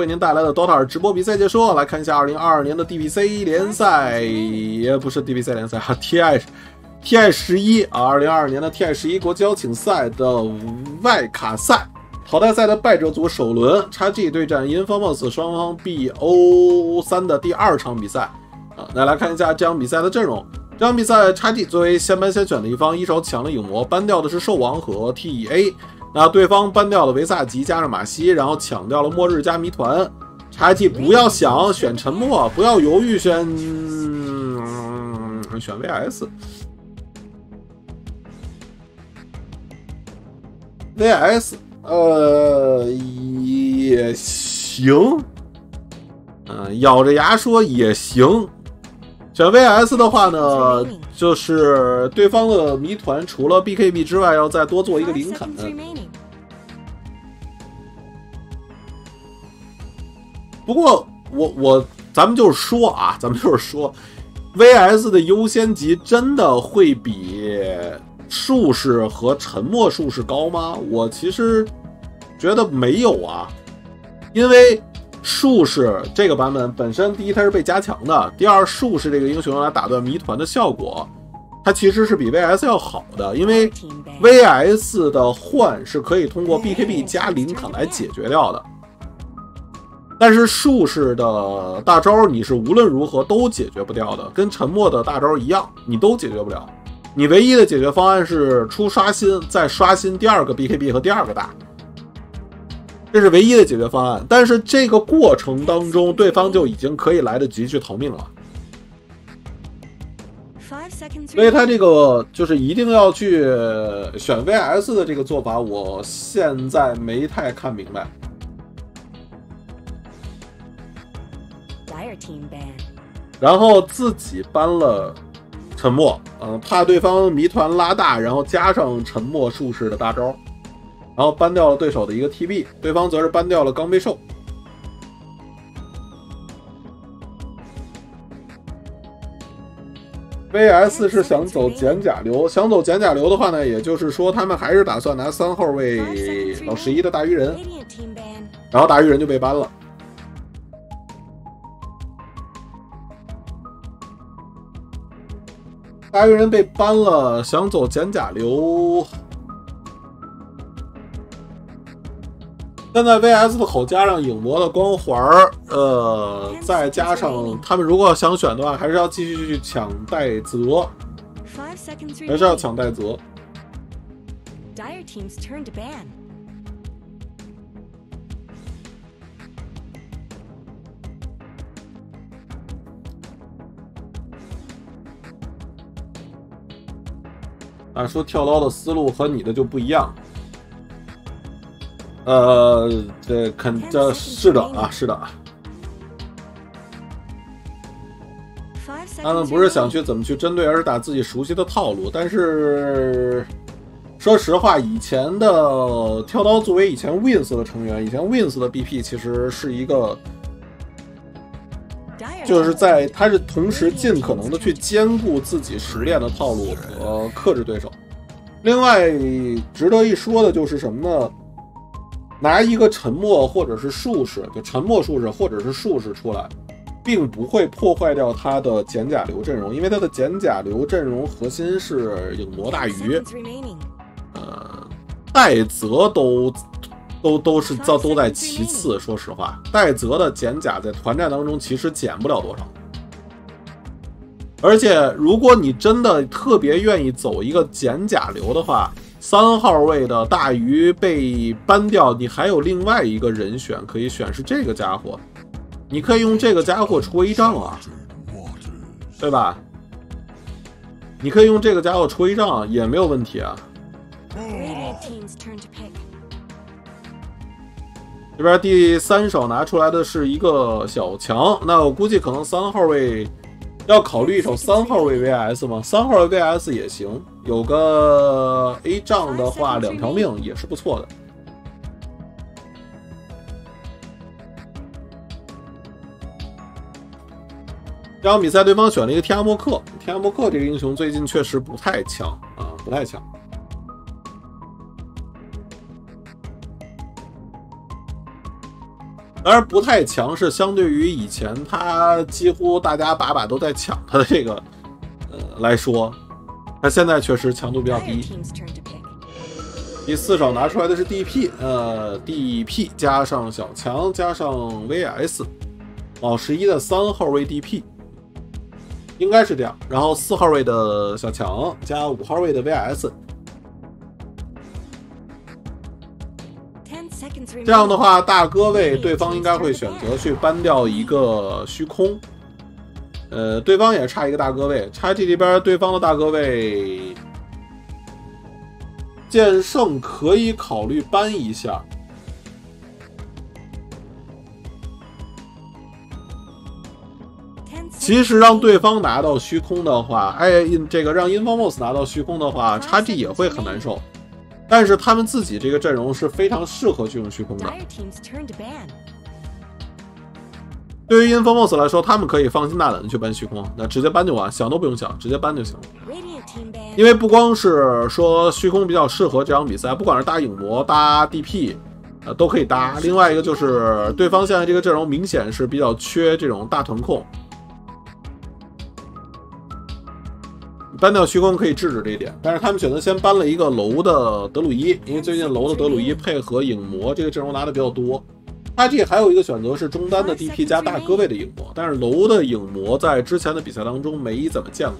为您带来的 DOTA 二直播比赛解说，来看一下2022年的 DPC 联赛，也不是 DPC 联赛哈，TI TI 十一啊，2022年的 TI 十一国际邀请赛的外卡赛淘汰赛的败者组首轮，XG 对战 Infamous 双方 BO 三的第二场比赛啊，那来看一下这场比赛的阵容。这场比赛，XG 作为先班先选的一方，一手抢了影魔，搬掉的是兽王和 TA。那对方搬掉了维萨吉加上马西，然后抢掉了末日加谜团。XG 不要想选沉默，不要犹豫选选 VS。VS 呃也行，嗯，咬着牙说也行。选 VS 的话呢，就是对方的谜团除了 BKB 之外，要再多做一个林肯。不过我我咱们就是说啊，咱们就是说，VS 的优先级真的会比术士和沉默术士高吗？我其实觉得没有啊，因为。术士这个版本本身，第一它是被加强的，第二术士这个英雄用来打断谜团的效果，它其实是比 VS 要好的，因为 VS 的换是可以通过 BKB 加林肯来解决掉的，但是术士的大招你是无论如何都解决不掉的，跟沉默的大招一样，你都解决不了，你唯一的解决方案是出刷新，再刷新第二个 BKB 和第二个大。这是唯一的解决方案，但是这个过程当中，对方就已经可以来得及去逃命了。所以他这个就是一定要去选 VS 的这个做法，我现在没太看明白。然后自己搬了沉默，嗯，怕对方谜团拉大，然后加上沉默术士的大招。然后搬掉了对手的一个 TB，对方则是搬掉了钢背兽。VS 是想走减甲流，想走减甲流的话呢，也就是说他们还是打算拿三号位老十一的大鱼人，然后大鱼人就被搬了。大鱼人被搬了，想走减甲流。现在 VS 的口加上影魔的光环儿，呃，再加上他们如果想选的话，还是要继续去抢戴泽，还是要抢戴泽。啊，说跳刀的思路和你的就不一样。呃，这肯这是的啊，是的。他们不是想去怎么去针对，而是打自己熟悉的套路。但是，说实话，以前的跳刀作为以前 Wins 的成员，以前 Wins 的 BP 其实是一个，就是在他是同时尽可能的去兼顾自己实练的套路和克制对手。另外，值得一说的就是什么呢？拿一个沉默或者是术士，就沉默术士或者是术士出来，并不会破坏掉他的减甲流阵容，因为他的减甲流阵容核心是影魔大鱼，呃，戴泽都都都是在都在其次。说实话，戴泽的减甲在团战当中其实减不了多少，而且如果你真的特别愿意走一个减甲流的话。三号位的大鱼被搬掉，你还有另外一个人选可以选，是这个家伙。你可以用这个家伙出一仗啊，对吧？你可以用这个家伙出一仗也没有问题啊。这边第三手拿出来的是一个小强，那我估计可能三号位。要考虑一手三号位 VS 吗？三号位 VS 也行，有个 A 仗的话，两条命也是不错的。这场比赛对方选了一个天涯莫克，天涯莫克这个英雄最近确实不太强啊，不太强。当然不太强，是相对于以前他几乎大家把把都在抢他的这个呃来说，他现在确实强度比较低。第四手拿出来的是 DP，呃，DP 加上小强加上 VS，哦十一的三号位 DP，应该是这样。然后四号位的小强加五号位的 VS。这样的话，大哥位对方应该会选择去搬掉一个虚空，呃，对方也差一个大哥位。叉 t 这边对方的大哥位，剑圣可以考虑搬一下。其实让对方拿到虚空的话，哎，这个让 Infamous 拿到虚空的话，叉 G 也会很难受。但是他们自己这个阵容是非常适合去用虚空的。对于 Infamous 来说，他们可以放心大胆的去搬虚空，那直接搬就完，想都不用想，直接搬就行了。因为不光是说虚空比较适合这场比赛，不管是搭影魔、搭 DP，呃，都可以搭。另外一个就是对方现在这个阵容明显是比较缺这种大团控。搬掉虚空可以制止这一点，但是他们选择先搬了一个楼的德鲁伊，因为最近楼的德鲁伊配合影魔这个阵容拿的比较多。他这还有一个选择是中单的 DP 加大哥位的影魔，但是楼的影魔在之前的比赛当中没怎么见过，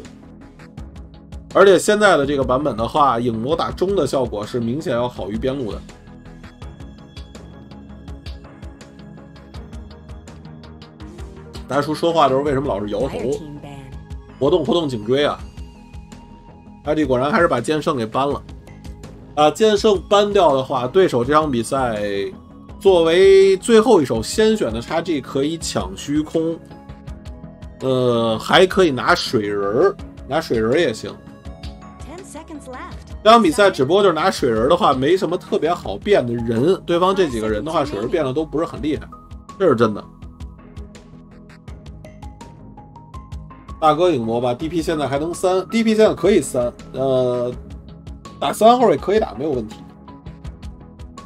而且现在的这个版本的话，影魔打中的效果是明显要好于边路的。大叔说话的时候为什么老是摇头？活动活动颈椎啊！阿弟果然还是把剑圣给搬了，啊，剑圣搬掉的话，对手这场比赛作为最后一手先选的 XG 可以抢虚空，呃，还可以拿水人，拿水人也行。这场比赛只不过就是拿水人的话，没什么特别好变的人，对方这几个人的话，水人变的都不是很厉害，这是真的。大哥影魔吧，DP 现在还能三，DP 现在可以三，呃，打三号位可以打，没有问题。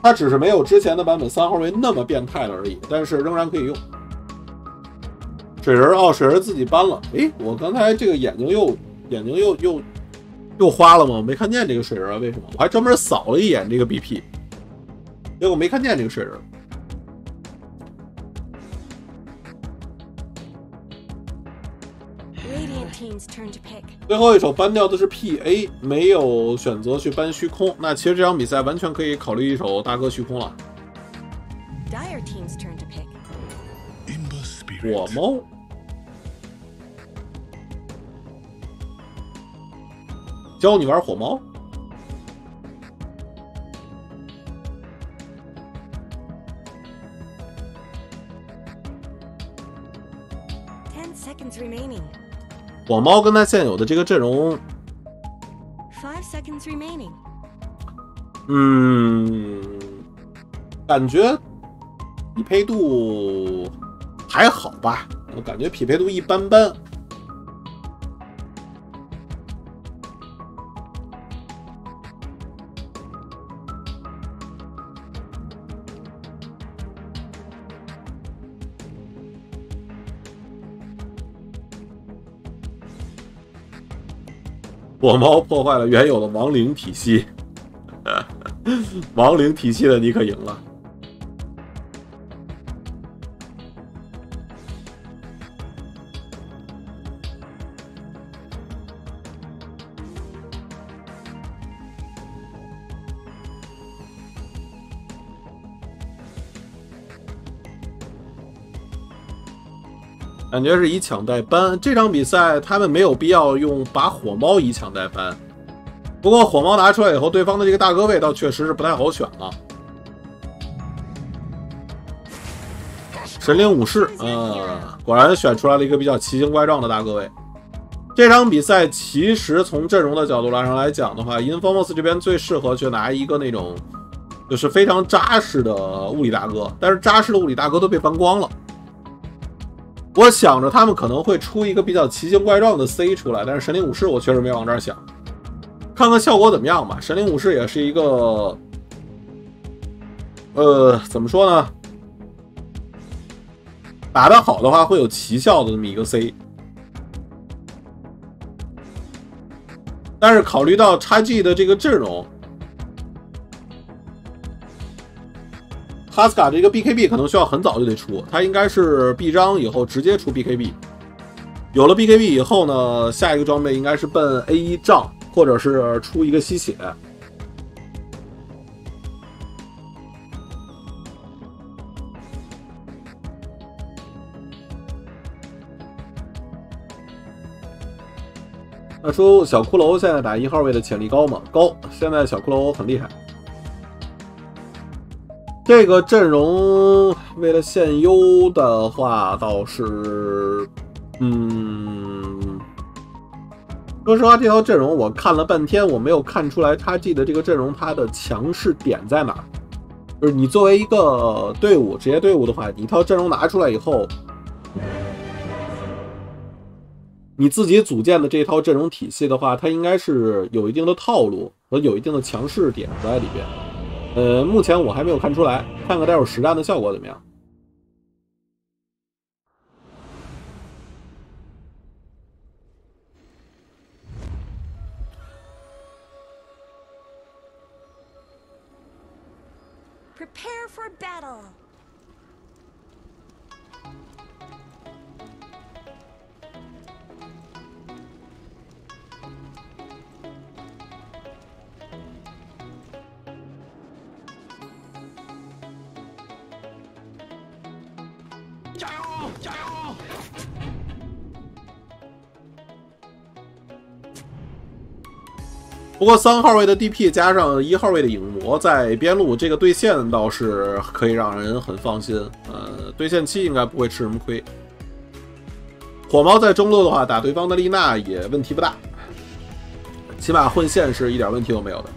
他只是没有之前的版本三号位那么变态了而已，但是仍然可以用。水人哦，水人自己搬了。诶，我刚才这个眼睛又眼睛又又又花了吗？没看见这个水人啊？为什么？我还专门扫了一眼这个 BP，结果没看见这个水人。最后一手搬掉的是 PA，没有选择去搬虚空。那其实这场比赛完全可以考虑一手大哥虚空了。火猫，教你玩火猫。火猫跟他现有的这个阵容，嗯，感觉匹配度还好吧？我感觉匹配度一般般。火猫破坏了原有的亡灵体系，亡灵体系的你可赢了。感觉是以抢代搬，这场比赛他们没有必要用把火猫以抢代搬。不过火猫拿出来以后，对方的这个大哥位倒确实是不太好选了。神灵武士，呃，果然选出来了一个比较奇形怪状的大哥位。这场比赛其实从阵容的角度来上来讲的话，Infamous 这边最适合去拿一个那种就是非常扎实的物理大哥，但是扎实的物理大哥都被搬光了。我想着他们可能会出一个比较奇形怪状的 C 出来，但是神灵武士我确实没往这儿想，看看效果怎么样吧。神灵武士也是一个，呃，怎么说呢？打得好的话会有奇效的这么一个 C。但是考虑到 XG 的这个阵容，哈斯卡这个 BKB 可能需要很早就得出，他应该是 B 章以后直接出 BKB。有了 BKB 以后呢，下一个装备应该是奔 A 一杖，或者是出一个吸血。那说小骷髅现在打一号位的潜力高吗？高，现在小骷髅很厉害。这个阵容为了限优的话，倒是，嗯，说实话，这套阵容我看了半天，我没有看出来他记得这个阵容它的强势点在哪儿。就是你作为一个队伍职业队伍的话，你一套阵容拿出来以后。你自己组建的这套阵容体系的话，它应该是有一定的套路和有一定的强势点在里边。呃，目前我还没有看出来，看看待会实战的效果怎么样。不过三号位的 DP 加上一号位的影魔在边路，这个对线倒是可以让人很放心。呃，对线期应该不会吃什么亏。火猫在中路的话，打对方的丽娜也问题不大，起码混线是一点问题都没有的。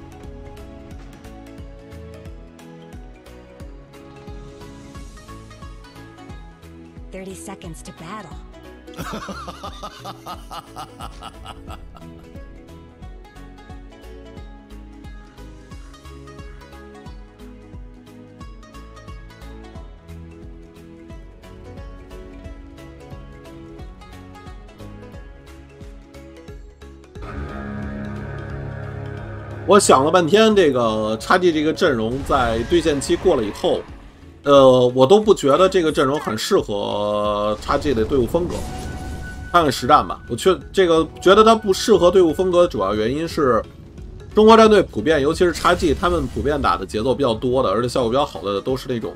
Thirty seconds to battle. 我想了半天，这个叉 G 这个阵容在对线期过了以后，呃，我都不觉得这个阵容很适合叉 G 的队伍风格。看看实战吧，我确这个觉得它不适合队伍风格的主要原因是，中国战队普遍，尤其是叉 G，他们普遍打的节奏比较多的，而且效果比较好的都是那种，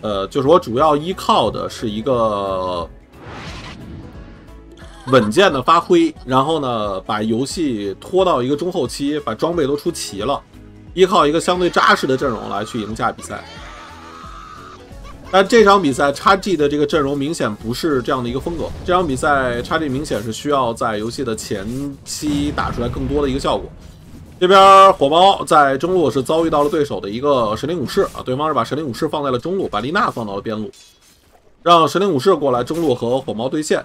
呃，就是我主要依靠的是一个。稳健的发挥，然后呢，把游戏拖到一个中后期，把装备都出齐了，依靠一个相对扎实的阵容来去赢下比赛。但这场比赛叉 G 的这个阵容明显不是这样的一个风格。这场比赛叉 G 明显是需要在游戏的前期打出来更多的一个效果。这边火猫在中路是遭遇到了对手的一个神灵武士啊，对方是把神灵武士放在了中路，把丽娜放到了边路，让神灵武士过来中路和火猫对线。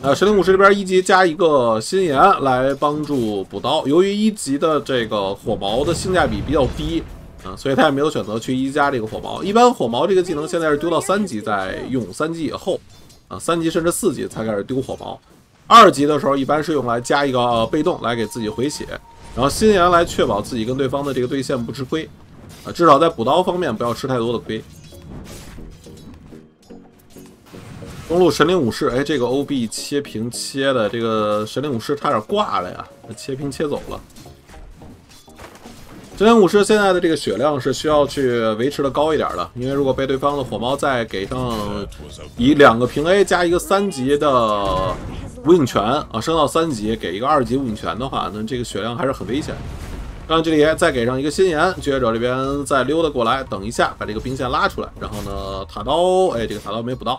呃，神灵武士这边一级加一个心炎来帮助补刀。由于一级的这个火矛的性价比比较低啊，所以他也没有选择去一加这个火矛。一般火矛这个技能现在是丢到三级再用，三级以后啊，三级甚至四级才开始丢火矛。二级的时候一般是用来加一个被动来给自己回血，然后心炎来确保自己跟对方的这个对线不吃亏啊，至少在补刀方面不要吃太多的亏。中路神灵武士，哎，这个 O B 切屏切的，这个神灵武士差点挂了呀，切屏切走了。神灵武士现在的这个血量是需要去维持的高一点的，因为如果被对方的火猫再给上以两个平 A 加一个三级的无影拳啊，升到三级给一个二级无影拳的话，那这个血量还是很危险。让这里再给上一个心炎，决者这边再溜达过来，等一下把这个兵线拉出来，然后呢塔刀，哎，这个塔刀没补到。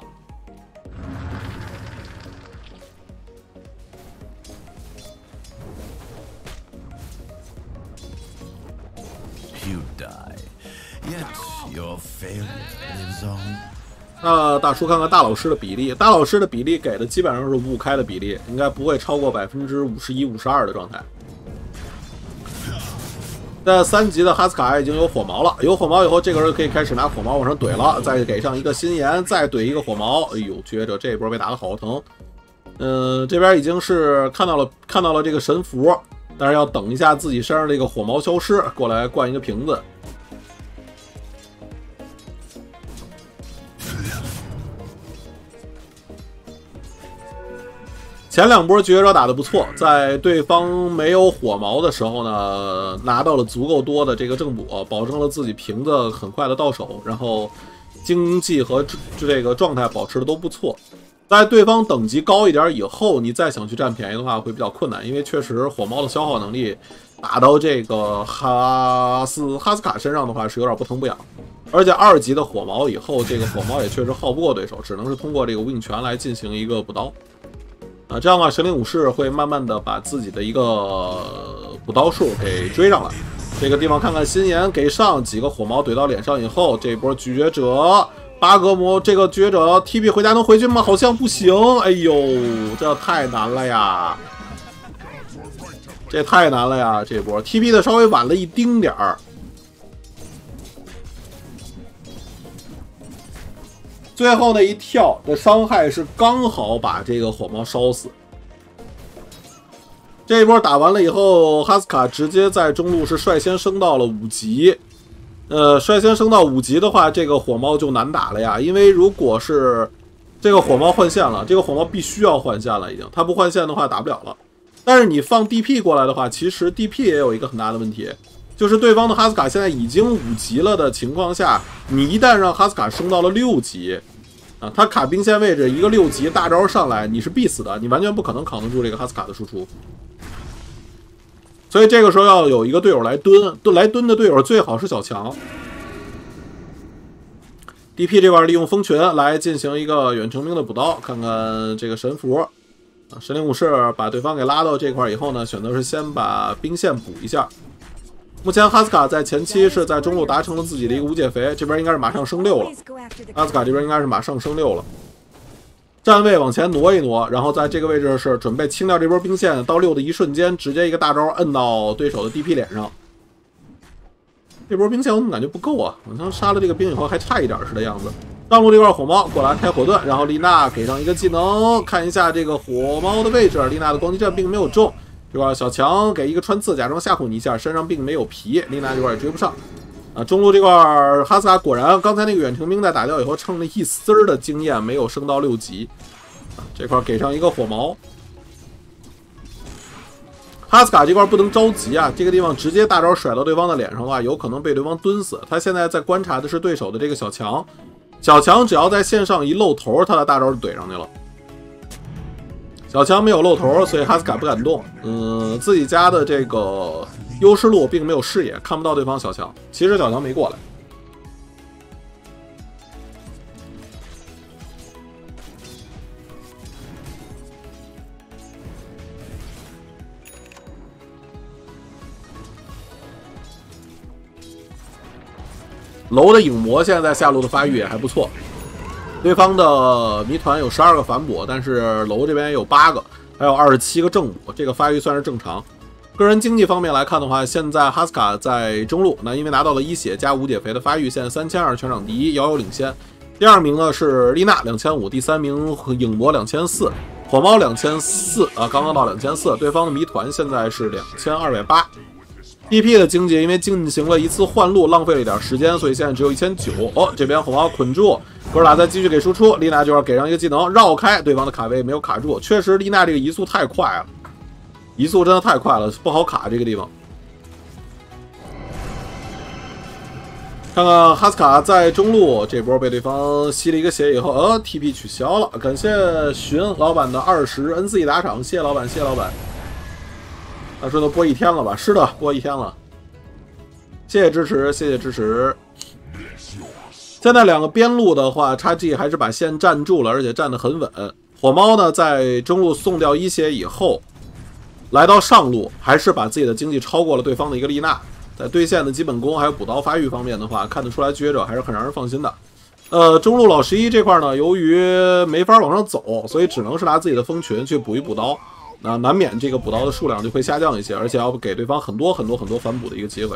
那大叔看看大老师的比例，大老师的比例给的基本上是五五开的比例，应该不会超过百分之五十一、五十二的状态。在三级的哈斯卡已经有火毛了，有火毛以后，这个人可以开始拿火毛往上怼了，再给上一个心炎，再怼一个火毛。哎呦，觉着这一波被打的好疼。嗯，这边已经是看到了看到了这个神符，但是要等一下自己身上这个火毛消失，过来灌一个瓶子。前两波绝者打的不错，在对方没有火毛的时候呢，拿到了足够多的这个正补，保证了自己瓶子很快的到手，然后经济和这个状态保持的都不错。在对方等级高一点以后，你再想去占便宜的话会比较困难，因为确实火毛的消耗能力打到这个哈斯哈斯卡身上的话是有点不疼不痒，而且二级的火毛以后，这个火毛也确实耗不过对手，只能是通过这个无影拳来进行一个补刀。啊，这样的话，神灵武士会慢慢的把自己的一个补刀数给追上来。这个地方看看心炎给上几个火毛怼到脸上以后，这波拒绝者八格魔这个拒绝者 TP 回家能回去吗？好像不行。哎呦，这太难了呀！这太难了呀！这波 TP 的稍微晚了一丁点儿。最后那一跳的伤害是刚好把这个火猫烧死。这一波打完了以后，哈斯卡直接在中路是率先升到了五级。呃，率先升到五级的话，这个火猫就难打了呀。因为如果是这个火猫换线了，这个火猫必须要换线了，已经，它不换线的话打不了了。但是你放 DP 过来的话，其实 DP 也有一个很大的问题。就是对方的哈斯卡现在已经五级了的情况下，你一旦让哈斯卡升到了六级，啊，他卡兵线位置一个六级大招上来，你是必死的，你完全不可能扛得住这个哈斯卡的输出。所以这个时候要有一个队友来蹲，蹲来蹲的队友最好是小强。DP 这块利用蜂群来进行一个远程兵的补刀，看看这个神符，啊，神灵武士把对方给拉到这块以后呢，选择是先把兵线补一下。目前哈斯卡在前期是在中路达成了自己的一个无解肥，这边应该是马上升六了。哈斯卡这边应该是马上升六了，站位往前挪一挪，然后在这个位置是准备清掉这波兵线，到六的一瞬间，直接一个大招摁到对手的 DP 脸上。这波兵线我怎么感觉不够啊？好像杀了这个兵以后还差一点似的样子。上路这块火猫过来开火盾，然后丽娜给上一个技能，看一下这个火猫的位置，丽娜的攻击战并没有中。这块小强给一个穿刺，假装吓唬你一下，身上并没有皮，丽娜这块也追不上。啊，中路这块哈斯卡果然刚才那个远程兵在打掉以后，剩了一丝儿的经验，没有升到六级。这块给上一个火矛。哈斯卡这块不能着急啊，这个地方直接大招甩到对方的脸上的话，有可能被对方蹲死。他现在在观察的是对手的这个小强，小强只要在线上一露头，他的大招就怼上去了。小强没有露头，所以哈斯卡不敢动。嗯，自己家的这个优势路并没有视野，看不到对方小强。其实小强没过来。楼的影魔现在下路的发育也还不错。对方的谜团有十二个反补，但是楼这边有八个，还有二十七个正补，这个发育算是正常。个人经济方面来看的话，现在哈斯卡在中路，那因为拿到了一血加无解肥的发育，现在三千二全场第一，遥遥领先。第二名呢是丽娜两千五，第三名影魔两千四，火猫两千四啊，刚刚到两千四。对方的谜团现在是两千二百八。TP 的经济因为进行了一次换路，浪费了一点时间，所以现在只有一千九。哦，这边火猫捆住。哥俩再继续给输出，丽娜就要给上一个技能绕开对方的卡位，没有卡住。确实，丽娜这个移速太快了，移速真的太快了，不好卡这个地方。看看哈斯卡在中路这波被对方吸了一个血以后，呃，TP 取消了。感谢寻老板的二十 NC 打赏，谢谢老板，谢谢老板。他说都播一天了吧？是的，播一天了。谢谢支持，谢谢支持。现在两个边路的话，叉 G 还是把线站住了，而且站得很稳。火猫呢，在中路送掉一血以后，来到上路，还是把自己的经济超过了对方的一个丽娜。在对线的基本功还有补刀发育方面的话，看得出来绝者还是很让人放心的。呃，中路老十一这块呢，由于没法往上走，所以只能是拿自己的蜂群去补一补刀。啊难免这个补刀的数量就会下降一些而且要给对方很多很多很多反补的一个机会。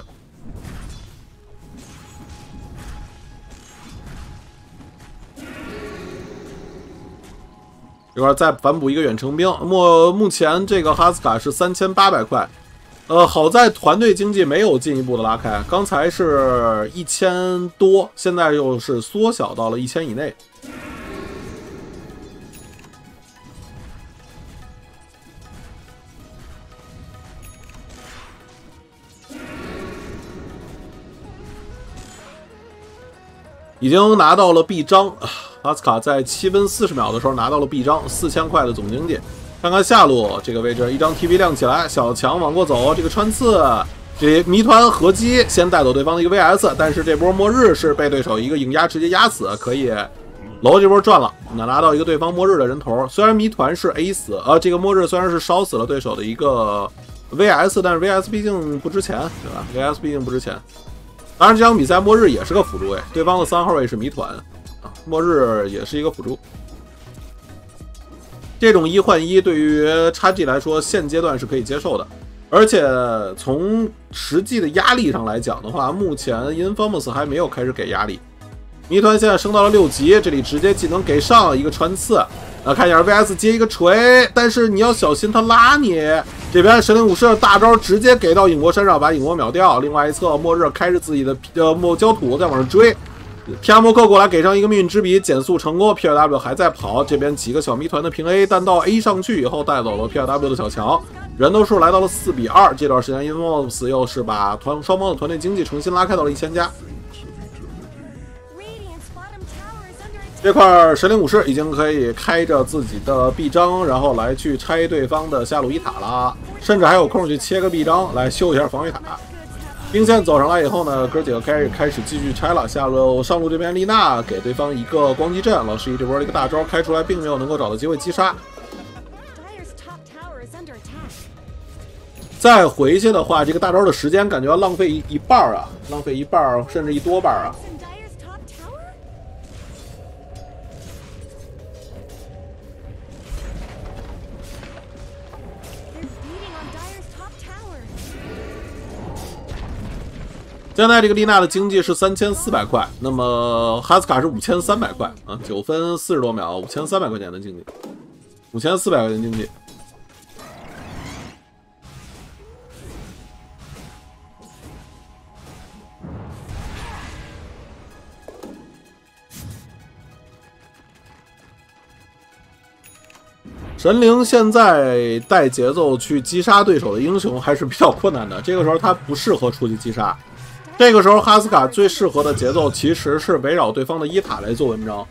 这边再反补一个远程兵目目前这个哈斯卡是三千八百块呃好在团队经济没有进一步的拉开刚才是一千多现在又是缩小到了一千以内。已经拿到了臂章，阿斯卡在七分四十秒的时候拿到了臂章，四千块的总经济。看看下路这个位置，一张 TV 亮起来，小强往过走，这个穿刺，这谜团合击先带走对方的一个 VS，但是这波末日是被对手一个硬压直接压死，可以楼这波赚了，那拿到一个对方末日的人头。虽然谜团是 A 死，呃，这个末日虽然是烧死了对手的一个 VS，但是 VS 毕竟不值钱，对吧？VS 毕竟不值钱。当然，这场比赛末日也是个辅助位，对方的三号位是谜团啊，末日也是一个辅助。这种一换一对于 XG 来说，现阶段是可以接受的。而且从实际的压力上来讲的话，目前 Infamous 还没有开始给压力。谜团现在升到了六级，这里直接技能给上一个穿刺，啊，看一下 VS 接一个锤，但是你要小心他拉你。这边神灵武士的大招直接给到影魔身上，把影魔秒掉。另外一侧末日开着自己的呃末焦土在往上追，皮亚莫克过来给上一个命运之笔，减速成功。P R W 还在跑，这边几个小谜团的平 A，但到 A 上去以后带走了 P R W 的小强，人头数来到了四比二。这段时间 Infamous 又是把团双方的团队经济重新拉开到了一千加。这块神灵武士已经可以开着自己的臂章，然后来去拆对方的下路一塔了，甚至还有空去切个臂章来修一下防御塔。兵线走上来以后呢，哥几个开始开始继续拆了。下路上路这边丽娜给对方一个光击阵，老师一这波一个大招开出来，并没有能够找到机会击杀。再回去的话，这个大招的时间感觉要浪费一半啊，浪费一半甚至一多半啊。现在这个丽娜的经济是三千四百块，那么哈斯卡是五千三百块啊，九分四十多秒，五千三百块钱的经济，五千四百块钱经济。神灵现在带节奏去击杀对手的英雄还是比较困难的，这个时候他不适合出去击杀。这个时候，哈斯卡最适合的节奏其实是围绕对方的一塔来做文章，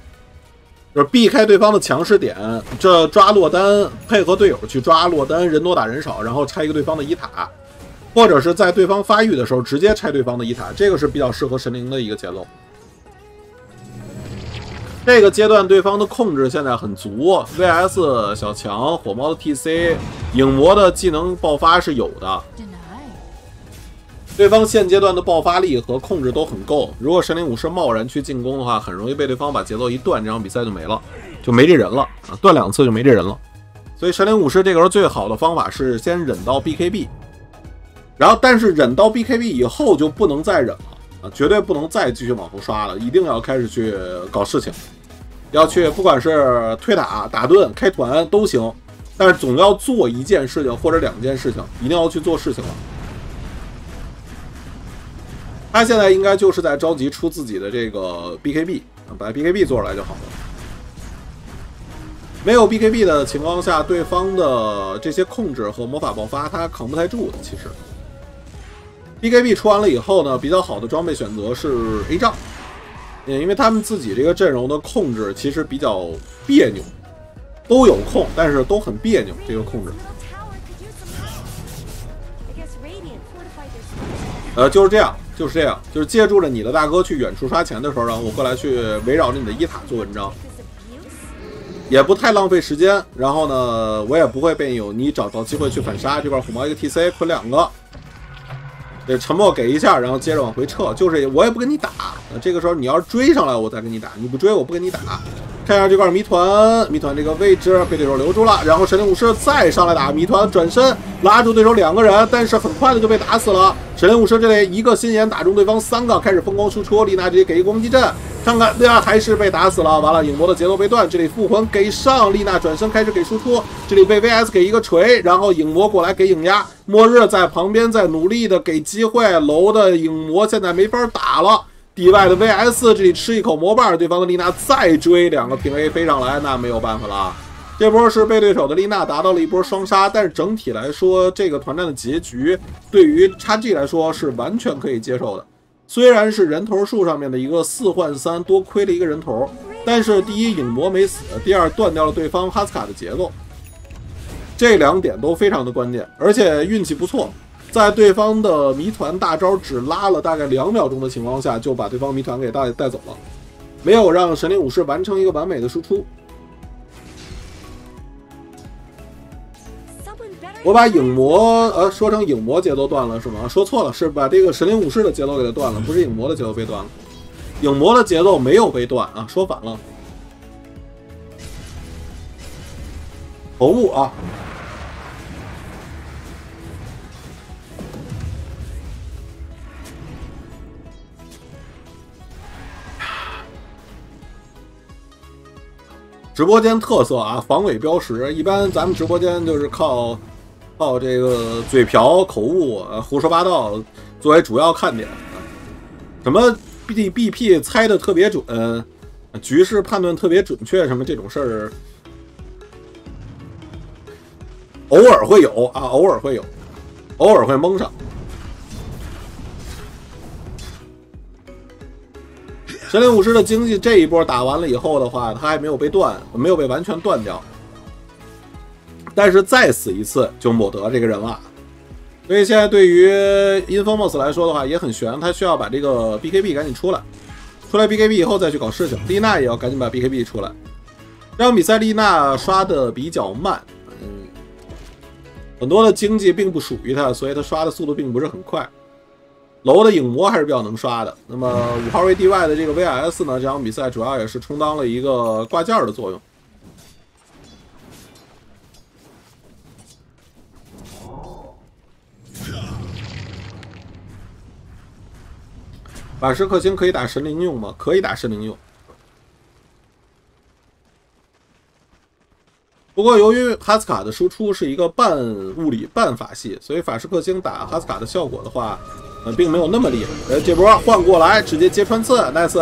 就是避开对方的强势点，这抓落单，配合队友去抓落单，人多打人少，然后拆一个对方的一塔，或者是在对方发育的时候直接拆对方的一塔，这个是比较适合神灵的一个节奏。这个阶段对方的控制现在很足，VS 小强、火猫的 TC、影魔的技能爆发是有的。对方现阶段的爆发力和控制都很够，如果神灵武士贸然去进攻的话，很容易被对方把节奏一断，这场比赛就没了，就没这人了啊！断两次就没这人了。所以神灵武士这个时候最好的方法是先忍到 BKB，然后但是忍到 BKB 以后就不能再忍了啊，绝对不能再继续往后刷了，一定要开始去搞事情，要去不管是推塔、打盾、开团都行，但是总要做一件事情或者两件事情，一定要去做事情了。他现在应该就是在着急出自己的这个 BKB，把 BKB 做出来就好了。没有 BKB 的情况下，对方的这些控制和魔法爆发，他扛不太住的。其实，BKB 出完了以后呢，比较好的装备选择是 A 杖，嗯，因为他们自己这个阵容的控制其实比较别扭，都有控，但是都很别扭这个控制。呃，就是这样。就是这样，就是借助着你的大哥去远处刷钱的时候，然后我过来去围绕着你的一塔做文章，也不太浪费时间。然后呢，我也不会被有你找到机会去反杀。这块虎猫一个 TC 捆两个，这沉默给一下，然后接着往回撤。就是我也不跟你打。这个时候你要是追上来，我再跟你打；你不追，我不跟你打。看一下这块谜团，谜团这个位置被对手留住了，然后神灵武士再上来打谜团，转身拉住对手两个人，但是很快的就被打死了。神灵武士这里一个心眼打中对方三个，开始疯狂输出。丽娜直接给一个攻击阵，看看对啊，还是被打死了。完了，影魔的节奏被断，这里复魂给上，丽娜转身开始给输出，这里被 VS 给一个锤，然后影魔过来给影压，末日在旁边在努力的给机会，楼的影魔现在没法打了。地外的 VS 这里吃一口魔棒，对方的丽娜再追两个平 A 飞上来，那没有办法了。这波是被对手的丽娜达到了一波双杀，但是整体来说，这个团战的结局对于 XG 来说是完全可以接受的。虽然是人头数上面的一个四换三，多亏了一个人头，但是第一影魔没死，第二断掉了对方哈斯卡的节奏，这两点都非常的关键，而且运气不错。在对方的谜团大招只拉了大概两秒钟的情况下，就把对方谜团给带带走了，没有让神灵武士完成一个完美的输出。我把影魔呃说成影魔节奏断了是吗？说错了，是把这个神灵武士的节奏给它断了，不是影魔的节奏被断了。影魔的节奏没有被断啊，说反了。头部啊。直播间特色啊，防伪标识。一般咱们直播间就是靠靠这个嘴瓢、口误、胡说八道作为主要看点。什么 B B P 猜的特别准，局势判断特别准确，什么这种事儿，偶尔会有啊，偶尔会有，偶尔会蒙上。神灵武士的经济这一波打完了以后的话，他还没有被断，没有被完全断掉。但是再死一次就抹得这个人了。所以现在对于 Infamous 来说的话也很悬，他需要把这个 BKB 赶紧出来，出来 BKB 以后再去搞事情。丽娜也要赶紧把 BKB 出来。这场比赛丽娜刷的比较慢，嗯，很多的经济并不属于他，所以他刷的速度并不是很快。楼的影魔还是比较能刷的。那么五号位 DY 的这个 VS 呢？这场比赛主要也是充当了一个挂件的作用。法师克星可以打神灵用吗？可以打神灵用。不过由于哈斯卡的输出是一个半物理半法系，所以法师克星打哈斯卡的效果的话。并没有那么厉害，呃，这波换过来直接接穿刺，nice。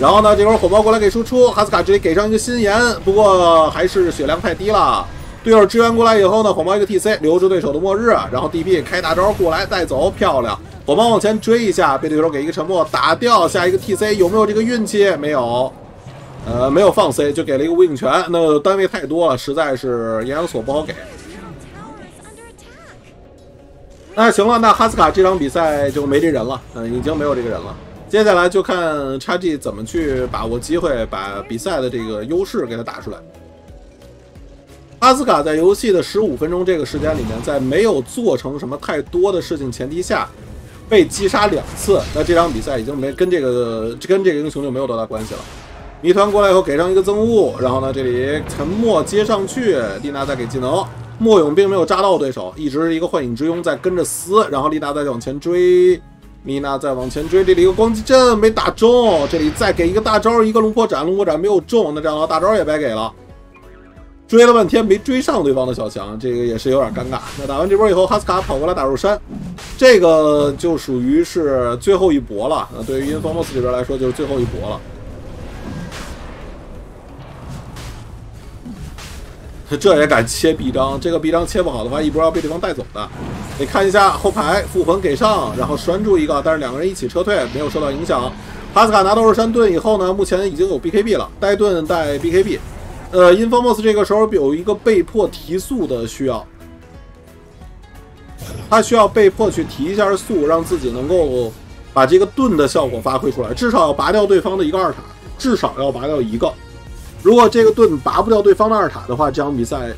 然后呢，这波火爆过来给输出，哈斯卡直接给上一个心眼，不过还是血量太低了。队友支援过来以后呢，火爆一个 TC 留住对手的末日，然后 DP 开大招过来带走，漂亮。火爆往前追一下，被对手给一个沉默打掉，下一个 TC 有没有这个运气？没有，呃，没有放 C 就给了一个无影拳，那单位太多了，实在是炎阳锁不好给。那行了，那哈斯卡这场比赛就没这人了，嗯，已经没有这个人了。接下来就看叉 G 怎么去把握机会，把比赛的这个优势给他打出来。哈斯卡在游戏的十五分钟这个时间里面，在没有做成什么太多的事情前提下，被击杀两次，那这场比赛已经没跟这个跟这个英雄就没有多大关系了。谜团过来以后给上一个增物，然后呢这里沉默接上去，丽娜再给技能。莫勇并没有扎到对手，一直是一个幻影之拥在跟着撕，然后丽娜再往前追，米娜再往前追，这里一个光击阵没打中，这里再给一个大招，一个龙破斩，龙破斩没有中，那这样的话大招也白给了，追了半天没追上对方的小强，这个也是有点尴尬。那打完这波以后，哈斯卡跑过来打入山，这个就属于是最后一搏了。那对于 Infamous 这边来说，就是最后一搏了。这也敢切臂章？这个臂章切不好的话，一波要被对方带走的。得看一下后排，复魂给上，然后拴住一个，但是两个人一起撤退，没有受到影响。哈斯卡拿到二山盾以后呢，目前已经有 BKB 了，带盾带 BKB。呃，Infamous 这个时候有一个被迫提速的需要，他需要被迫去提一下速，让自己能够把这个盾的效果发挥出来，至少要拔掉对方的一个二塔，至少要拔掉一个。如果这个盾拔不掉对方的二塔的话，这场比赛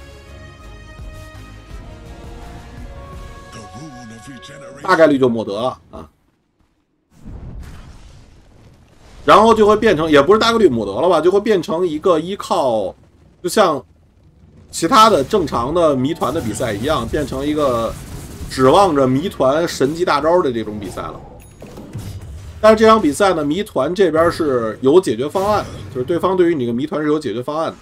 大概率就抹得了啊！然后就会变成，也不是大概率母德了吧，就会变成一个依靠，就像其他的正常的谜团的比赛一样，变成一个指望着谜团神级大招的这种比赛了。但是这场比赛呢，谜团这边是有解决方案的，就是对方对于你的谜团是有解决方案的。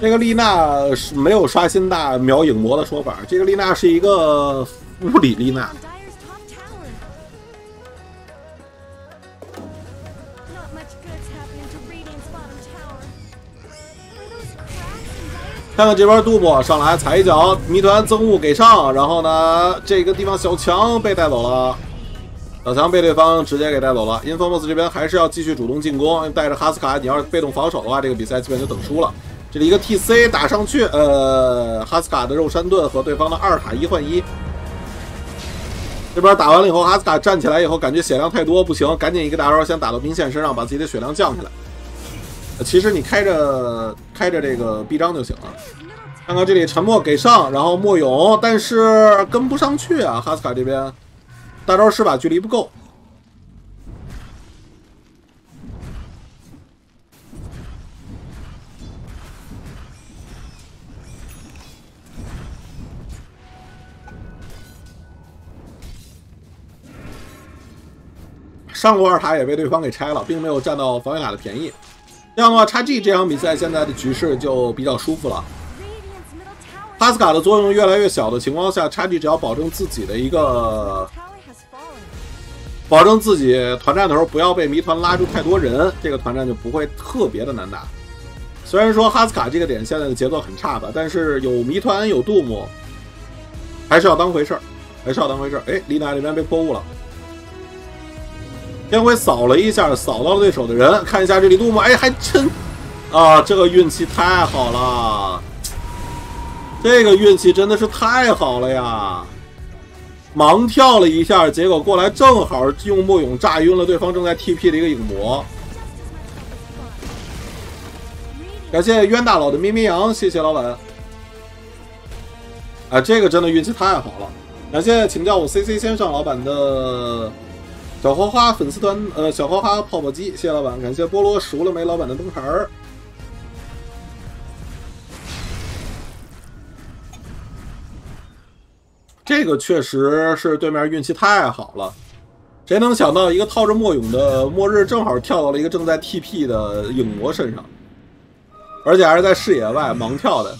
这个丽娜是没有刷新大秒影魔的说法，这个丽娜是一个物理丽娜看看这边杜牧上来踩一脚，谜团增物给上，然后呢，这个地方小强被带走了，小强被对方直接给带走了。Infamous 这边还是要继续主动进攻，带着哈斯卡，你要是被动防守的话，这个比赛基本就等输了。这里一个 TC 打上去，呃，哈斯卡的肉山盾和对方的二塔一换一。这边打完了以后，哈斯卡站起来以后，感觉血量太多，不行，赶紧一个大招先打到兵线身上，把自己的血量降下来。其实你开着开着这个臂章就行了。看看这里沉默给上，然后莫勇，但是跟不上去啊！哈斯卡这边大招施法距离不够。上路二塔也被对方给拆了，并没有占到防御塔的便宜。这样的话叉 G 这场比赛现在的局势就比较舒服了。哈斯卡的作用越来越小的情况下叉 G 只要保证自己的一个保证自己团战的时候不要被谜团拉住太多人，这个团战就不会特别的难打。虽然说哈斯卡这个点现在的节奏很差吧，但是有谜团有杜牧，还是要当回事，还是要当回事儿。哎，丽娜这边被破雾了，天辉扫了一下，扫到了对手的人，看一下这里路吗，哎，还真啊，这个运气太好了，这个运气真的是太好了呀！盲跳了一下，结果过来正好用木勇炸晕了对方正在 TP 的一个影魔。感谢冤大佬的咪咪羊，谢谢老板。啊，这个真的运气太好了！感谢请叫我 CC 先生老板的小花花粉丝团，呃，小花花泡泡机，谢谢老板。感谢菠萝熟了没老板的灯牌儿。这个确实是对面运气太好了，谁能想到一个套着末勇的末日正好跳到了一个正在 TP 的影魔身上，而且还是在视野外盲跳的。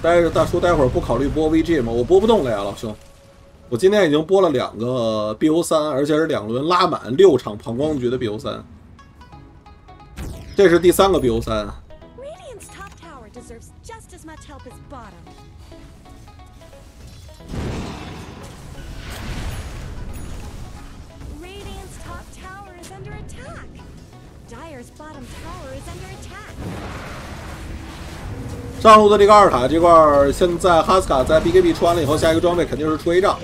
但是大叔待会儿不考虑播 VG 吗？我播不动了呀，老兄。我今天已经播了两个 BO 三，而且是两轮拉满六场膀胱局的 BO 三。这是第三个 BO 三，Radiant's top tower deserves just as much help as bottom. Radiant's top tower is under attack. Dyer's bottom tower is under attack. 上路的这个二塔这块，现在哈斯卡在 BKB 出完了以后，下一个装备肯定是出 A 仗。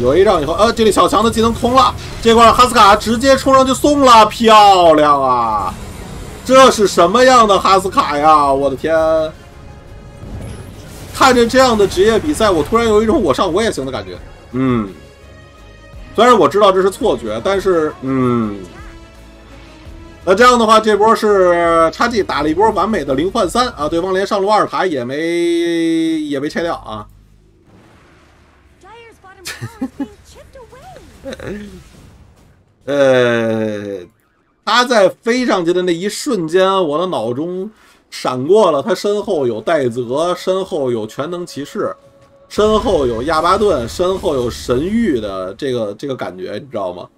有 A 仗以后，呃，这里小强的技能空了，这块哈斯卡直接冲上去送了，漂亮啊！这是什么样的哈斯卡呀？我的天！看着这样的职业比赛，我突然有一种我上我也行的感觉。嗯，虽然我知道这是错觉，但是嗯，那这样的话，这波是叉 G 打了一波完美的零换三啊，对方连上路二塔也没也没拆掉啊。呃，他在飞上去的那一瞬间，我的脑中闪过了他身后有戴泽，身后有全能骑士，身后有亚巴顿，身后有神域的这个这个感觉，你知道吗？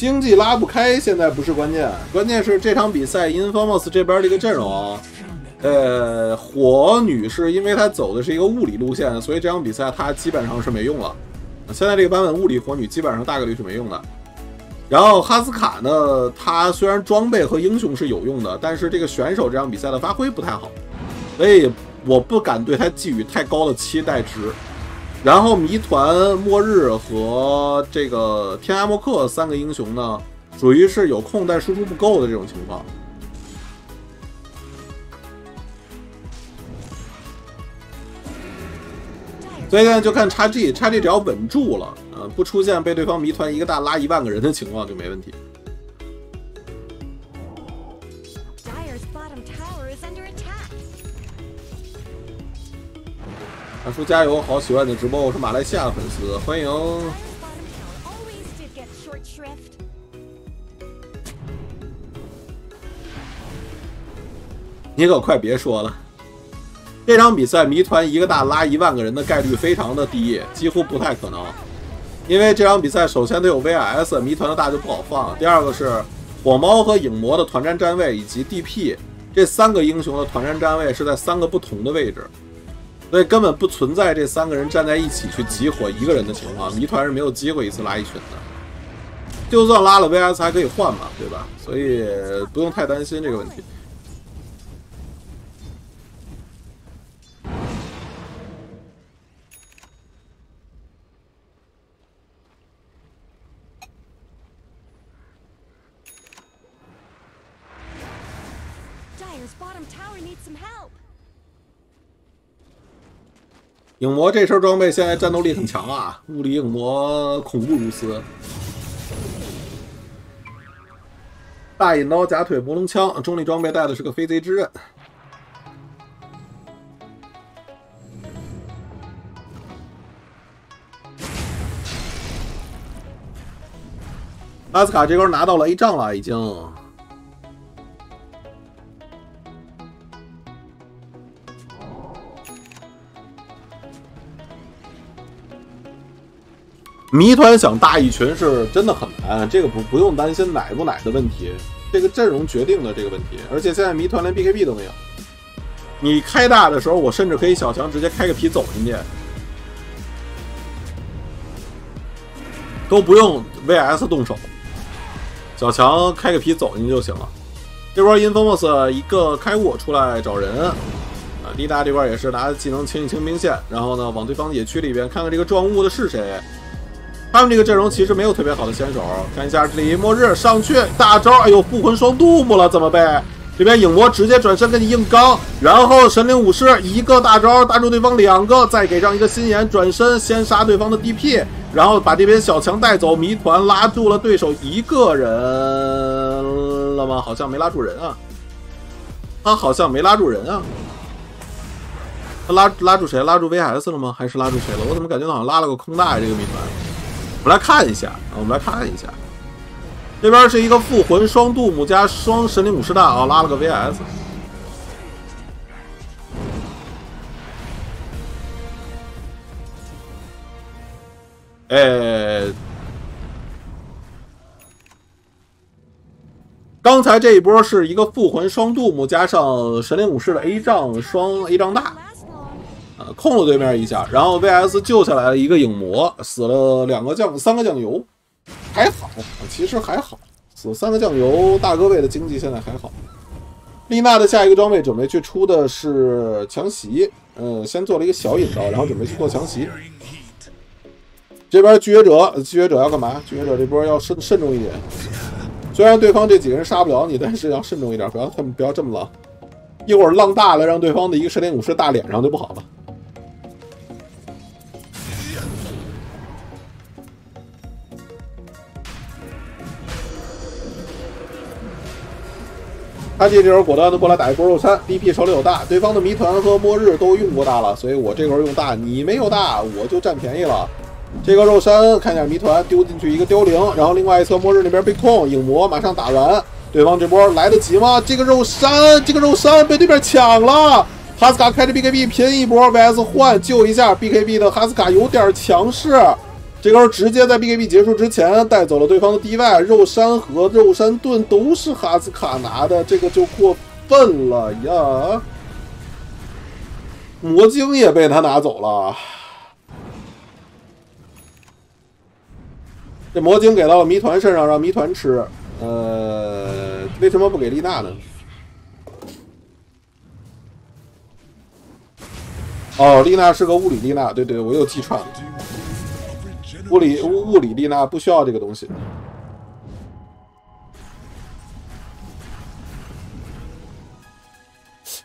经济拉不开，现在不是关键，关键是这场比赛 Infamous 这边这个阵容，呃，火女是因为她走的是一个物理路线，所以这场比赛她基本上是没用了。现在这个版本物理火女基本上大概率是没用的。然后哈斯卡呢，她虽然装备和英雄是有用的，但是这个选手这场比赛的发挥不太好，所以我不敢对她寄予太高的期待值。然后谜团、末日和这个天涯莫克三个英雄呢，属于是有空但输出不够的这种情况。所以现在就看叉 G，叉 G 只要稳住了，呃，不出现被对方谜团一个大拉一万个人的情况就没问题。大叔加油，好喜欢你的直播，我是马来西亚粉丝，欢迎。你可快别说了，这场比赛谜团一个大拉一万个人的概率非常的低，几乎不太可能。因为这场比赛首先得有 VS，谜团的大就不好放。第二个是火猫和影魔的团战站位以及 DP 这三个英雄的团战站位是在三个不同的位置，所以根本不存在这三个人站在一起去集火一个人的情况。谜团是没有机会一次拉一群的，就算拉了 VS 还可以换嘛，对吧？所以不用太担心这个问题。影魔这身装备现在战斗力很强啊，物理影魔恐怖如斯。大引刀、假腿、魔龙枪，中立装备带的是个飞贼之刃。阿斯卡这边拿到了 A 仗了，已经。谜团想大一群是真的很难，这个不不用担心奶不奶的问题，这个阵容决定的这个问题。而且现在谜团连 BKB 都没有，你开大的时候，我甚至可以小强直接开个皮走进去，都不用 VS 动手，小强开个皮走进去就行了。这波 Infamous 一个开悟出来找人，啊，丽达这边也是拿技能清一清兵线，然后呢往对方野区里边看看这个撞物的是谁。他们这个阵容其实没有特别好的先手，看一下这里末日上去大招，哎呦复魂双杜牧了怎么被？这边影魔直接转身跟你硬刚，然后神灵武士一个大招打住对方两个，再给上一个心眼转身先杀对方的 DP，然后把这边小强带走，谜团拉住了对手一个人了吗？好像没拉住人啊，他好像没拉住人啊。他拉拉住谁？拉住 VS 了吗？还是拉住谁了？我怎么感觉好像拉了个空大呀？这个谜团。我们来看一下啊，我们来看一下，这边是一个复魂双杜姆加双神灵武士大啊，拉了个 VS。哎，刚才这一波是一个复魂双杜姆加上神灵武士的 A 杖双 A 杖大，控了对面一下，然后 VS 救下来了一个影魔，死了两个酱，三个酱油，还好，其实还好，死三个酱油，大哥位的经济现在还好。丽娜的下一个装备准备去出的是强袭，嗯，先做了一个小引刀，然后准备去做强袭。这边拒绝者，拒绝者要干嘛？拒绝者这波要慎慎重一点。虽然对方这几个人杀不了你，但是要慎重一点，不要他们不要这么浪。一会儿浪大了，让对方的一个神灵武士大脸上就不好了。他这时候果断的过来打一波肉山，DP 手里有大，对方的谜团和末日都用过大了，所以我这会儿用大，你没有大，我就占便宜了。这个肉山看一下谜团丢进去一个凋零，然后另外一侧末日那边被控，影魔马上打完，对方这波来得及吗？这个肉山，这个肉山被对面抢了。哈斯卡开着 BKB 拼一波，VS 换救一下 BKB 的哈斯卡有点强势，这根直接在 BKB 结束之前带走了对方的 DY，肉山和肉山盾都是哈斯卡拿的，这个就过分了呀！魔晶也被他拿走了，这魔晶给到了谜团身上，让谜团吃。呃，为什么不给丽娜呢？哦，丽娜是个物理丽娜，对对，我又记串了。物理物物理丽娜不需要这个东西，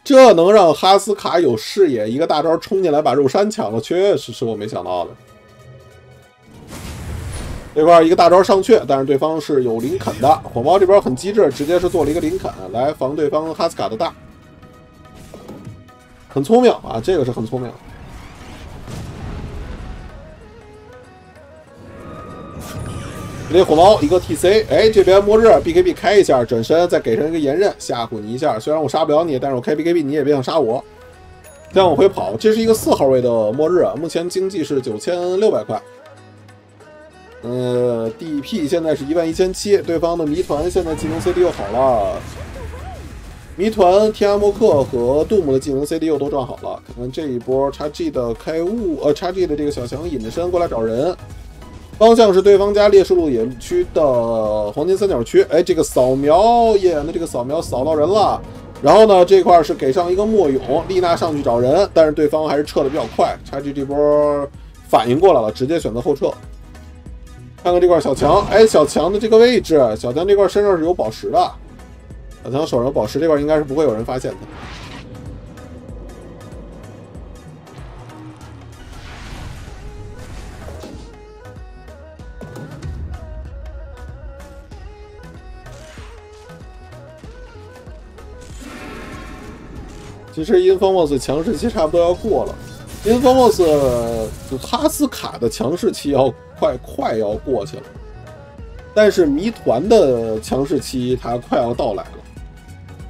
这能让哈斯卡有视野，一个大招冲进来把肉山抢了，确实是我没想到的。这块一个大招上去，但是对方是有林肯的，火猫这边很机智，直接是做了一个林肯来防对方哈斯卡的大，很聪明啊，这个是很聪明。这火猫一个 TC，哎，这边末日 BKB 开一下，转身再给上一个炎刃吓唬你一下。虽然我杀不了你，但是我开 BKB 你也别想杀我。再往回跑，这是一个四号位的末日啊，目前经济是九千六百块。呃，DP 现在是一万一千七，对方的谜团现在技能 CD 又好了，谜团天涯莫克和杜姆的技能 CD 又都转好了。看看这一波叉 G 的开悟，呃，叉 G 的这个小强隐身过来找人。方向是对方家烈士路野区的黄金三角区，哎，这个扫描耶，那这个扫描扫到人了。然后呢，这块是给上一个莫勇，丽娜上去找人，但是对方还是撤的比较快，叉 G 这波反应过来了，直接选择后撤。看看这块小强，哎，小强的这个位置，小强这块身上是有宝石的，小强手上宝石这块应该是不会有人发现的。其实 Infamous 强势期差不多要过了，Infamous 哈斯卡的强势期要快快要过去了，但是谜团的强势期它快要到来了，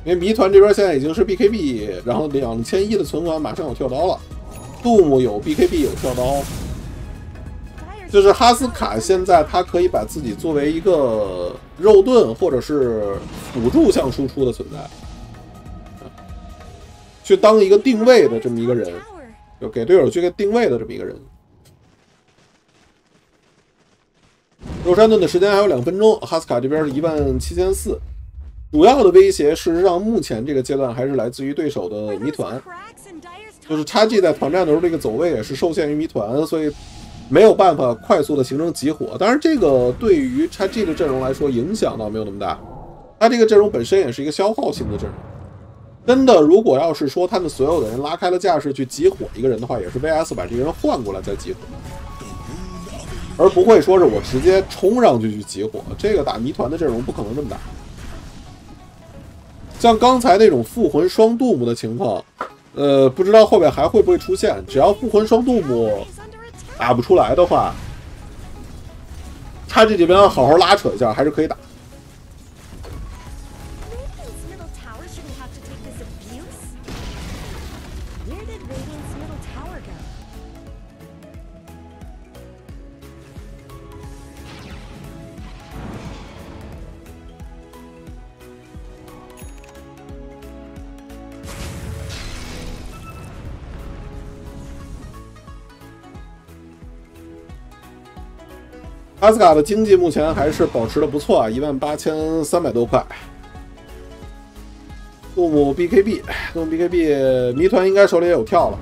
因为谜团这边现在已经是 BKB，然后两千一的存款马上有跳刀了，杜牧有 BKB 有跳刀，就是哈斯卡现在它可以把自己作为一个肉盾或者是辅助项输出的存在。去当一个定位的这么一个人，就给队友去个定位的这么一个人。肉山盾的时间还有两分钟，哈斯卡这边是一万七千四。主要的威胁事实上目前这个阶段还是来自于对手的谜团，就是叉 G 在团战的时候这个走位也是受限于谜团，所以没有办法快速的形成集火。当然，这个对于叉 G 的阵容来说影响倒没有那么大，他这个阵容本身也是一个消耗型的阵容。真的，如果要是说他们所有的人拉开了架势去集火一个人的话，也是 VS 把这个人换过来再集火，而不会说是我直接冲上去去集火。这个打谜团的阵容不可能这么打。像刚才那种复魂双杜姆的情况，呃，不知道后面还会不会出现。只要复魂双杜姆打不出来的话，他这这边好好拉扯一下还是可以打。阿斯卡的经济目前还是保持的不错啊，一万八千三百多块。杜姆 BKB，杜姆 BKB，谜团应该手里也有跳了，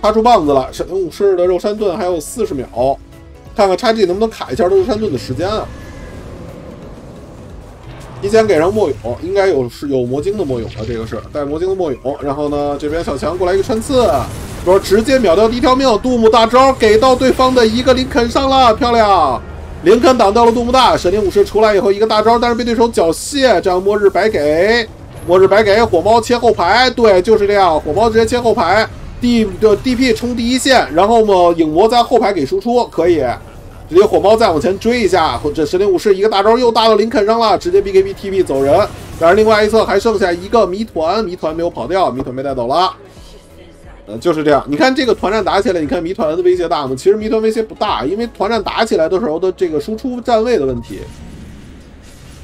插出棒子了。神武士的肉山盾还有四十秒，看看叉 G 能不能卡一下肉山盾的时间啊？提前给上墨勇，应该有是有魔晶的墨勇了，这个是带魔晶的墨勇。然后呢，这边小强过来一个穿刺，说直接秒掉第一条命。杜姆大招给到对方的一个林肯上了，漂亮。林肯挡掉了杜牧大，神灵武士出来以后一个大招，但是被对手缴械，这样末日白给，末日白给火猫切后排，对，就是这样，火猫直接切后排，D 的 DP 冲第一线，然后嘛影魔在后排给输出，可以，直接火猫再往前追一下，这神灵武士一个大招又大到林肯上了，直接 BKB TP 走人，但是另外一侧还剩下一个谜团，谜团没有跑掉，谜团被带走了。呃，就是这样。你看这个团战打起来，你看谜团的威胁大吗？其实谜团威胁不大，因为团战打起来的时候的这个输出站位的问题。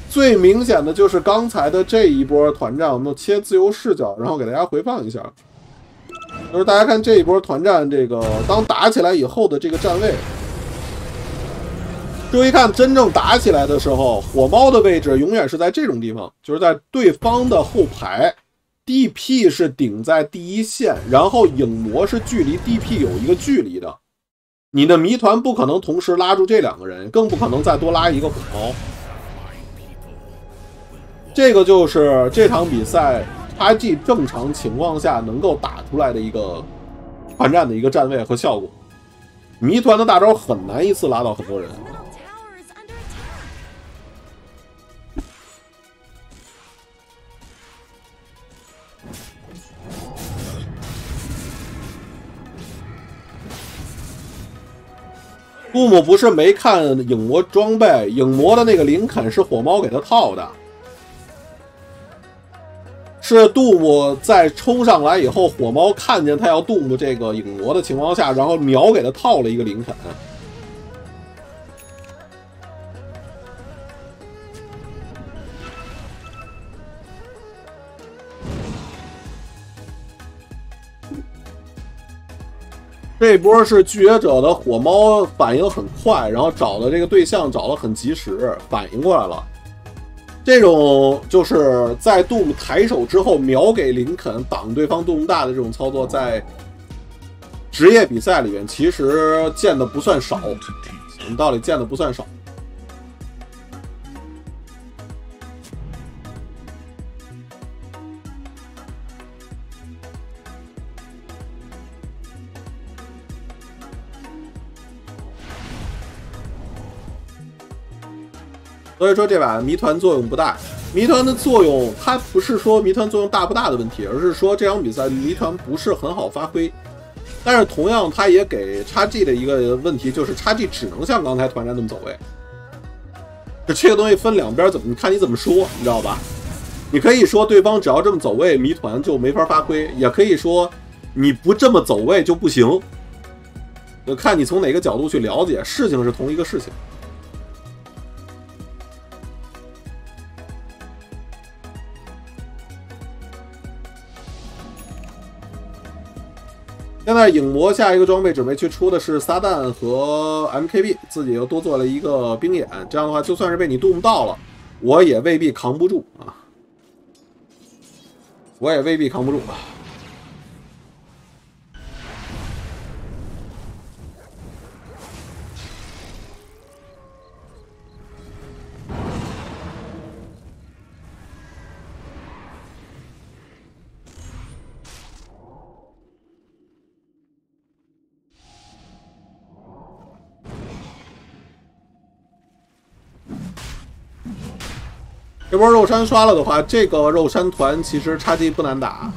最明显的就是刚才的这一波团战，我们切自由视角，然后给大家回放一下。就是大家看这一波团战，这个当打起来以后的这个站位，注意看，真正打起来的时候，火猫的位置永远是在这种地方，就是在对方的后排，DP 是顶在第一线，然后影魔是距离 DP 有一个距离的。你的谜团不可能同时拉住这两个人，更不可能再多拉一个火猫。这个就是这场比赛 IG 正常情况下能够打出来的一个团战的一个站位和效果。谜团的大招很难一次拉到很多人。杜姆不是没看影魔装备，影魔的那个林肯是火猫给他套的，是杜姆在冲上来以后，火猫看见他要杜姆这个影魔的情况下，然后秒给他套了一个林肯。这波是拒绝者的火猫反应很快，然后找的这个对象找的很及时，反应过来了。这种就是在杜姆抬手之后秒给林肯挡对方杜姆大的这种操作，在职业比赛里面其实见的不算少，我们道理见的不算少。所以说这把谜团作用不大。谜团的作用，它不是说谜团作用大不大的问题，而是说这场比赛谜团不是很好发挥。但是同样，它也给 XG 的一个问题，就是 XG 只能像刚才团战那么走位。就这个东西分两边，怎么看你怎么说，你知道吧？你可以说对方只要这么走位，谜团就没法发挥；也可以说你不这么走位就不行。就看你从哪个角度去了解，事情是同一个事情。现在影魔下一个装备准备去出的是撒旦和 MKB，自己又多做了一个冰眼，这样的话就算是被你动到了，我也未必扛不住啊，我也未必扛不住啊。这波肉山刷了的话，这个肉山团其实叉 G 不难打，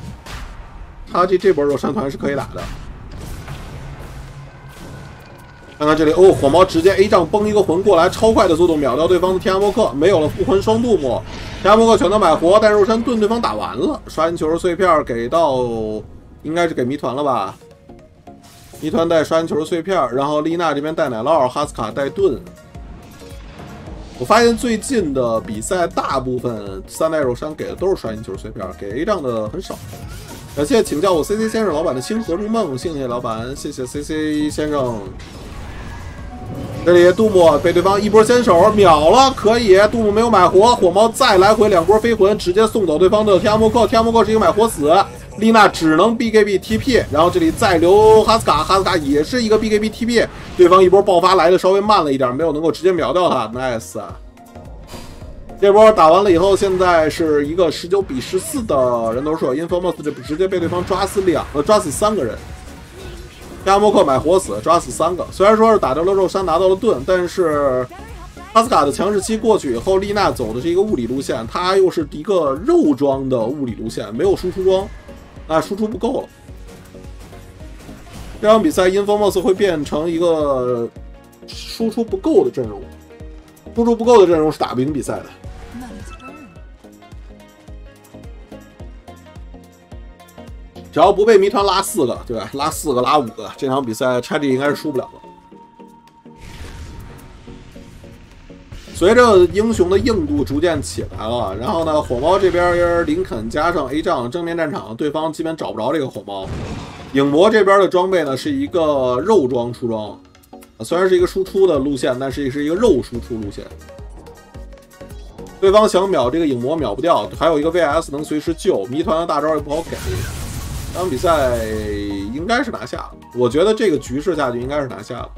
叉 G 这波肉山团是可以打的。看看这里哦，火猫直接 A 杖崩一个魂过来，超快的速度秒掉对方的天涯莫克，没有了复魂双杜牧，天涯莫克选择买活，但肉山盾对方打完了，刷完球碎片给到应该是给谜团了吧？谜团带刷完球碎片，然后丽娜这边带奶酪，哈斯卡带盾。我发现最近的比赛，大部分三代肉山给的都是刷银球碎片，给 A 仗的很少。感谢请叫我 CC 先生老板的星河入梦，谢谢老板，谢谢 CC 先生。这里杜牧被对方一波先手秒了，可以，杜牧没有买活，火猫再来回两波飞魂，直接送走对方的天涯莫克，天涯莫克是一个买活死，丽娜只能 BKB TP，然后这里再留哈斯卡，哈斯卡也是一个 BKB TP，对方一波爆发来的稍微慢了一点，没有能够直接秒掉他，nice。这波打完了以后，现在是一个十九比十四的人头数，Infamous 这直接被对方抓死两呃抓死三个人。亚莫克买活死，抓死三个。虽然说是打掉了肉山，拿到了盾，但是哈斯卡的强势期过去以后，丽娜走的是一个物理路线，她又是一个肉装的物理路线，没有输出装，啊输出不够了。这场比赛，Infamous 会变成一个输出不够的阵容，输出不够的阵容是打不赢比赛的。只要不被谜团拉四个，对吧？拉四个拉五个，这场比赛拆 G 应该是输不了的。随着英雄的硬度逐渐起来了，然后呢，火猫这边林肯加上 A 仗正面战场，对方基本找不着这个火猫。影魔这边的装备呢是一个肉装出装，虽然是一个输出的路线，但是也是一个肉输出路线。对方想秒这个影魔秒不掉，还有一个 VS 能随时救，谜团的大招也不好给。这场比赛应该是拿下了，我觉得这个局势下去应该是拿下了。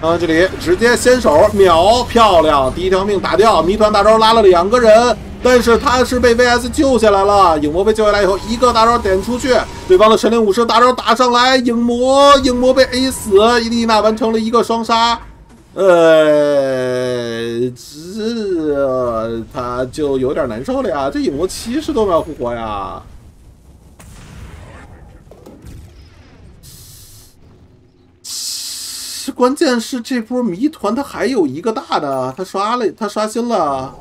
啊，这里直接先手秒，漂亮！第一条命打掉，谜团大招拉了两个人，但是他是被 VS 救下来了。影魔被救下来以后，一个大招点出去，对方的神灵武士大招打上来，影魔影魔被 A 死，伊丽娜完成了一个双杀。呃，这他就有点难受了呀，这影魔七十多秒复活呀。关键是这波谜团他还有一个大的，他刷了，他刷新了，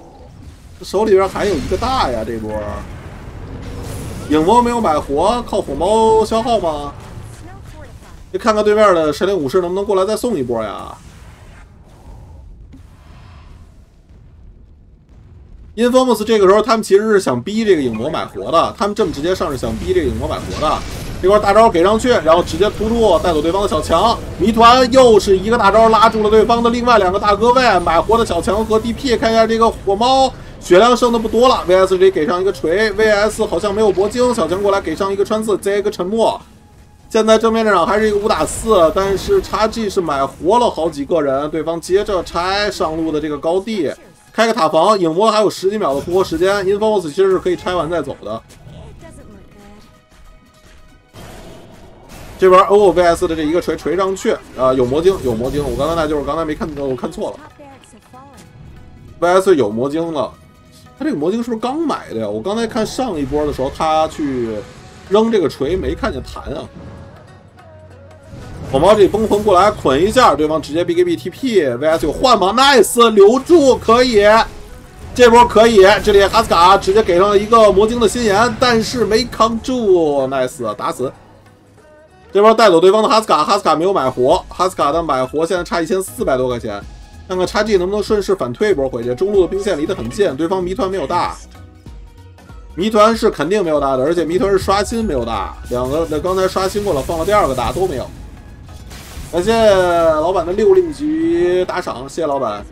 手里边还有一个大呀！这波影魔没有买活，靠火猫消耗吗？你看看对面的神灵武士能不能过来再送一波呀？Infamous 这个时候他们其实是想逼这个影魔买活的，他们这么直接上是想逼这个影魔买活的。这块大招给上去，然后直接突突带走对方的小强。谜团又是一个大招拉住了对方的另外两个大哥位，买活的小强和 DP。看一下这个火猫，血量剩的不多了。VS 这给上一个锤，VS 好像没有铂金。小强过来给上一个穿刺，再一个沉默。现在正面战场还是一个五打四，但是叉 G 是买活了好几个人。对方接着拆上路的这个高地，开个塔防，影魔还有十几秒的复活时间。Infamous 其实是可以拆完再走的。这边 O V S 的这一个锤锤上去啊，有魔晶，有魔晶。我刚才那就是刚才没看，我看错了。V S 有魔晶了，他这个魔晶是不是刚买的呀？我刚才看上一波的时候，他去扔这个锤没看见弹啊。火猫这崩魂过来捆一下，对方直接 B K B T P V S 有换吗？Nice，留住可以，这波可以。这里哈斯卡直接给上了一个魔晶的心眼，但是没扛住，Nice，打死。这波带走对方的哈斯卡，哈斯卡没有买活，哈斯卡的买活现在差一千四百多块钱，看看叉 G 能不能顺势反推一波回去。中路的兵线离得很近，对方谜团没有大，谜团是肯定没有大的，而且谜团是刷新没有大，两个那刚才刷新过了，放了第二个大都没有。感谢老板的六令局打赏，谢谢老板。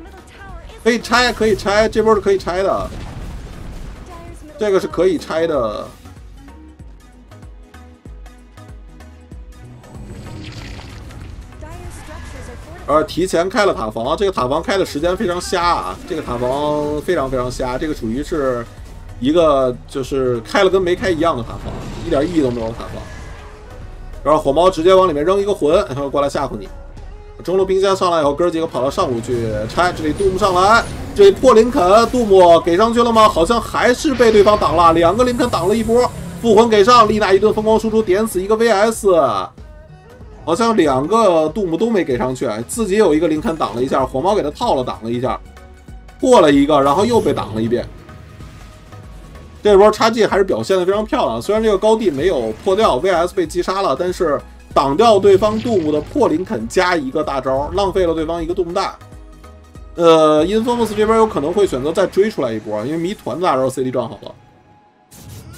可以拆，可以拆，这波是可以拆的，这个是可以拆的。呃，提前开了塔防，这个塔防开的时间非常瞎啊！这个塔防非常非常瞎，这个属于是一个就是开了跟没开一样的塔防，一点意义都没有塔防。然后火猫直接往里面扔一个魂，然 后过来吓唬你。中路兵线上来以后，哥几个跑到上路去拆。这里杜牧上来，这里破林肯，杜牧给上去了吗？好像还是被对方挡了，两个林肯挡了一波，复魂给上，丽娜一顿疯狂输出，点死一个 VS。好像两个杜牧都没给上去，自己有一个林肯挡了一下，火猫给他套了挡了一下，破了一个，然后又被挡了一遍。这波叉 G 还是表现的非常漂亮，虽然这个高地没有破掉，VS 被击杀了，但是挡掉对方杜牧的破林肯加一个大招，浪费了对方一个杜牧大。呃，Infamous 这边有可能会选择再追出来一波，因为谜团的大招 CD 撞好了，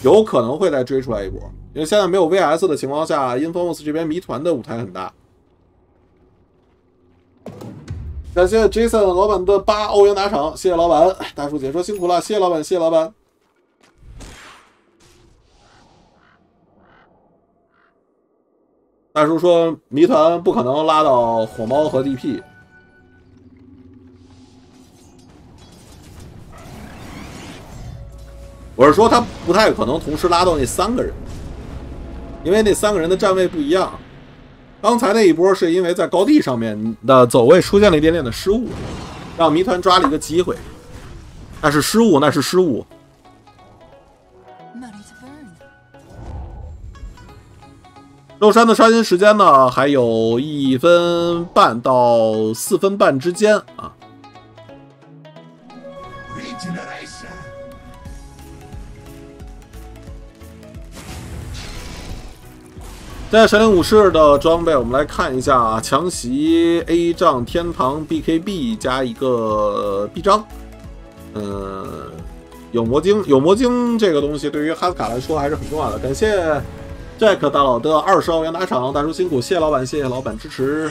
有可能会再追出来一波。因为现在没有 VS 的情况下，Infamous 这边谜团的舞台很大。感谢 Jason 老板的八欧元打赏，谢谢老板。大叔解说辛苦了，谢谢老板，谢谢老板。大叔说谜团不可能拉到火猫和 DP，我是说他不太可能同时拉到那三个人。因为那三个人的站位不一样，刚才那一波是因为在高地上面的走位出现了一点点的失误，让谜团抓了一个机会。那是失误，那是失误。肉山的刷新时间呢，还有一分半到四分半之间啊。在神灵武士的装备，我们来看一下啊，强袭 A 杖天堂 BKB 加一个臂章，嗯，有魔晶，有魔晶这个东西对于哈斯卡来说还是很重要的。感谢 Jack 大佬的二十澳元打赏，大叔辛苦，谢谢老板，谢谢老板支持。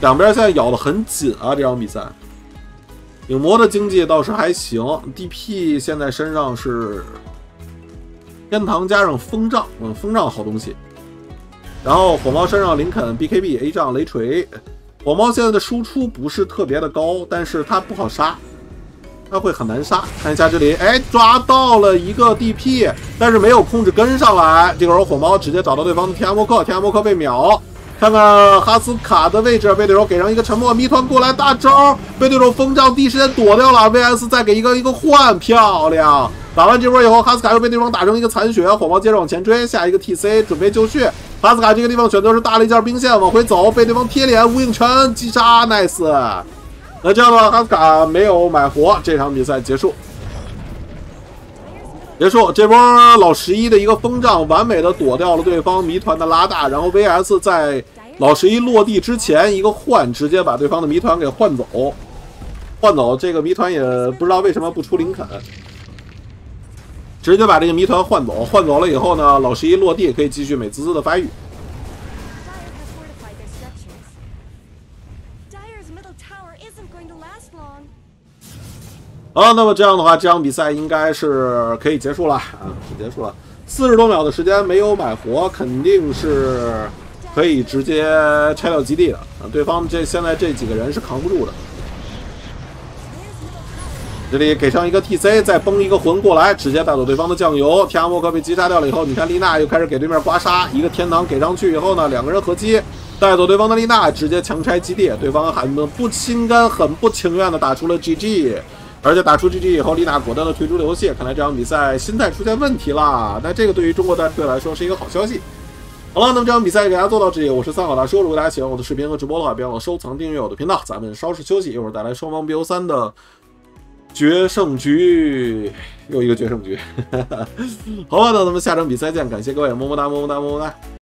两边现在咬得很紧啊，这场比赛。影魔的经济倒是还行，DP 现在身上是天堂加上风杖，嗯，风杖好东西。然后火猫身上林肯 BKB A 杖雷锤，火猫现在的输出不是特别的高，但是它不好杀，它会很难杀。看一下这里，哎，抓到了一个 DP，但是没有控制跟上来。这个时候火猫直接找到对方的天涯莫克，天涯莫克被秒。看看哈斯卡的位置，被对手给上一个沉默，谜团过来大招，被对手风杖第一时间躲掉了。VS 再给一个一个换，漂亮！打完这波以后，哈斯卡又被对方打成一个残血，火猫接着往前追，下一个 TC 准备就绪。哈斯卡这个地方选择是大了一件兵线往回走，被对方贴脸无影拳击杀，nice。那这样的话，哈斯卡没有买活，这场比赛结束。别说，这波老十一的一个风杖完美的躲掉了对方谜团的拉大，然后 VS 在老十一落地之前一个换，直接把对方的谜团给换走。换走这个谜团也不知道为什么不出林肯，直接把这个谜团换走。换走了以后呢，老十一落地可以继续美滋滋的发育。好，那么这样的话，这场比赛应该是可以结束了啊，是结束了。四十多秒的时间没有买活，肯定是可以直接拆掉基地的啊。对方这现在这几个人是扛不住的。这里给上一个 TC，再崩一个魂过来，直接带走对方的酱油。天涯莫克被击杀掉了以后，你看丽娜又开始给对面刮痧，一个天堂给上去以后呢，两个人合击，带走对方的丽娜，直接强拆基地。对方很不心甘、很不情愿的打出了 GG，而且打出 GG 以后，丽娜果断的退出了游戏。看来这场比赛心态出现问题了。那这个对于中国战队来说是一个好消息。好了，那么这场比赛给大家做到这里，我是三好大叔。如果大家喜欢我的视频和直播的话，别忘了收藏、订阅我的频道。咱们稍事休息，一会儿带来双方 BO 三的决胜局，又一个决胜局。好吧，那咱们下场比赛见，感谢各位，么么哒，么么哒，么么哒。